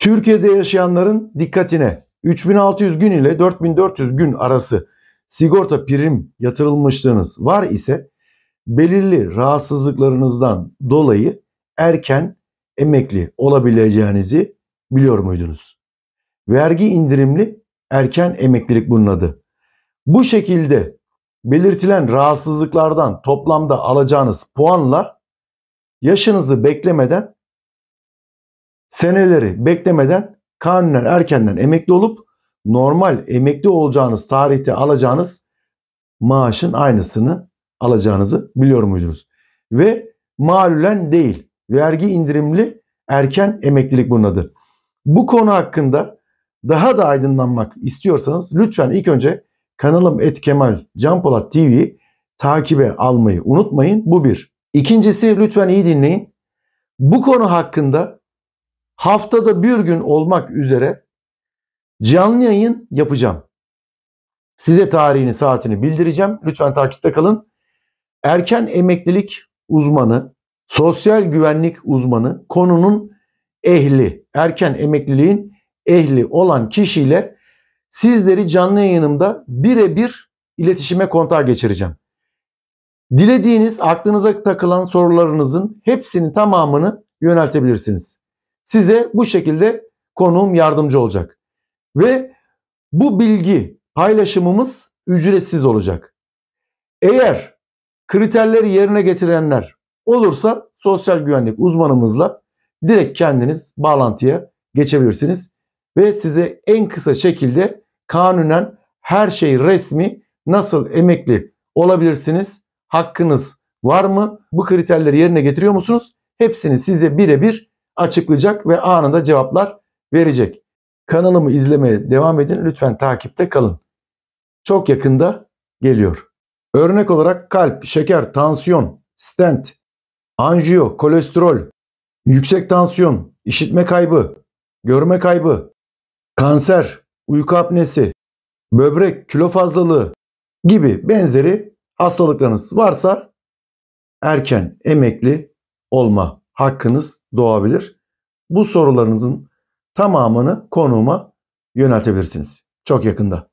Türkiye'de yaşayanların dikkatine 3600 gün ile 4400 gün arası sigorta prim yatırılmışlığınız var ise belirli rahatsızlıklarınızdan dolayı erken emekli olabileceğinizi biliyor muydunuz? Vergi indirimli erken emeklilik bunun adı. Bu şekilde belirtilen rahatsızlıklardan toplamda alacağınız puanlar yaşınızı beklemeden seneleri beklemeden kanunen erkenden emekli olup normal emekli olacağınız tarihte alacağınız maaşın aynısını alacağınızı biliyor muydunuz? Ve malulen değil vergi indirimli erken emeklilik bunun adı. Bu konu hakkında daha da aydınlanmak istiyorsanız lütfen ilk önce kanalım Et Kemal Can Polat TV'yi takibe almayı unutmayın. Bu bir. İkincisi lütfen iyi dinleyin. Bu konu hakkında haftada bir gün olmak üzere canlı yayın yapacağım. Size tarihini saatini bildireceğim. Lütfen takipte kalın. Erken emeklilik uzmanı, sosyal güvenlik uzmanı, konunun ehli, erken emekliliğin ehli olan kişiyle sizleri canlı yayınımda birebir iletişime kontağa geçireceğim. Dilediğiniz aklınıza takılan sorularınızın hepsinin tamamını yöneltebilirsiniz. Size bu şekilde konuğum yardımcı olacak. Ve bu bilgi paylaşımımız ücretsiz olacak. Eğer kriterleri yerine getirenler olursa sosyal güvenlik uzmanımızla direkt kendiniz bağlantıya geçebilirsiniz ve size en kısa şekilde kanunen her şey resmi nasıl emekli olabilirsiniz? Hakkınız var mı? Bu kriterleri yerine getiriyor musunuz? Hepsini size birebir açıklayacak ve anında cevaplar verecek. Kanalımı izlemeye devam edin. Lütfen takipte kalın. Çok yakında geliyor. Örnek olarak kalp, şeker, tansiyon, stent, anjiyo, kolesterol, yüksek tansiyon, işitme kaybı, görme kaybı, kanser, uyku apnesi, böbrek, kilo fazlalığı gibi benzeri hastalıklarınız varsa erken emekli olma hakkınız doğabilir. Bu sorularınızın tamamını konuğuma yöneltebilirsiniz. Çok yakında.